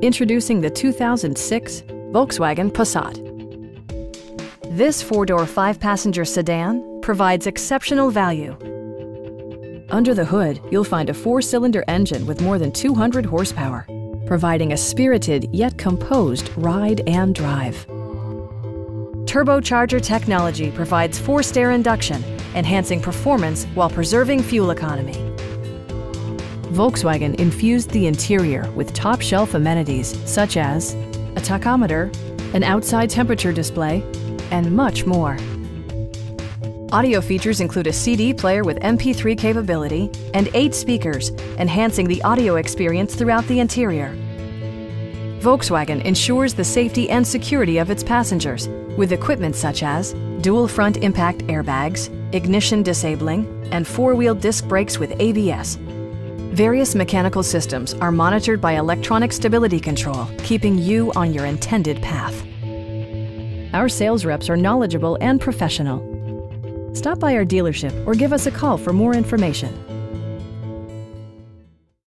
Introducing the 2006 Volkswagen Passat. This four-door, five-passenger sedan provides exceptional value. Under the hood, you'll find a four-cylinder engine with more than 200 horsepower, providing a spirited yet composed ride and drive. Turbocharger technology provides forced air induction, enhancing performance while preserving fuel economy. Volkswagen infused the interior with top-shelf amenities such as a tachometer, an outside temperature display, and much more. Audio features include a CD player with MP3 capability and eight speakers, enhancing the audio experience throughout the interior. Volkswagen ensures the safety and security of its passengers with equipment such as dual front impact airbags, ignition disabling, and four-wheel disc brakes with ABS. Various mechanical systems are monitored by electronic stability control, keeping you on your intended path. Our sales reps are knowledgeable and professional. Stop by our dealership or give us a call for more information.